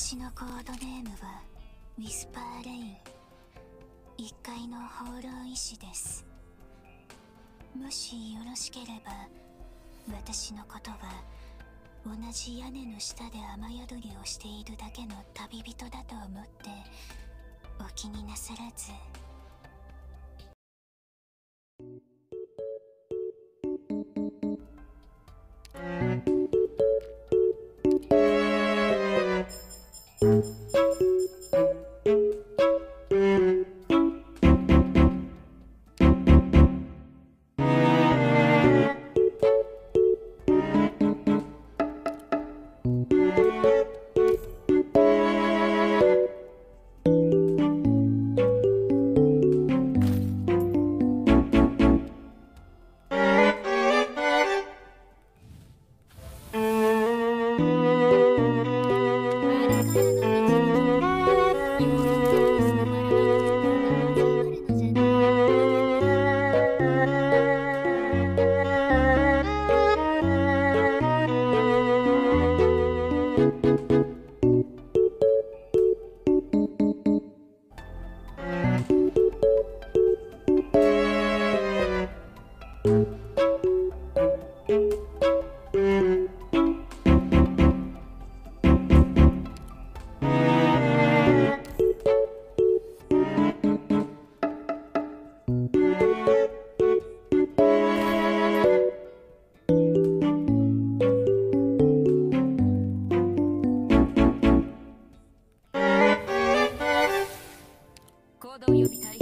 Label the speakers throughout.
Speaker 1: 私のコードネームはウィスパーレイン。1階の放浪医師です。もしよろしければ私のことは同じ屋根の下で雨宿りをしているだけの旅人だと思ってお気になさらず行動予備隊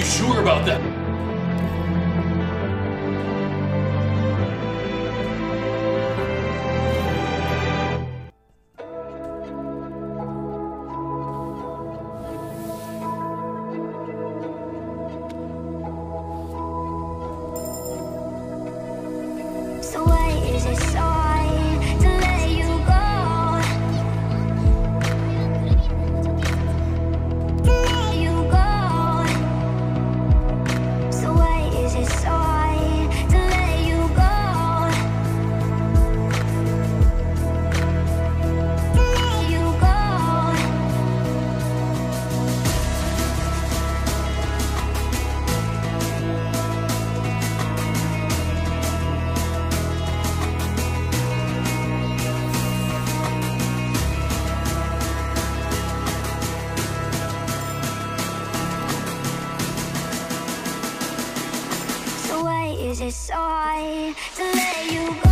Speaker 1: you sure about that? is so So I to let you go.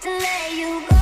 Speaker 1: to let you go.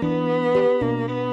Speaker 1: Música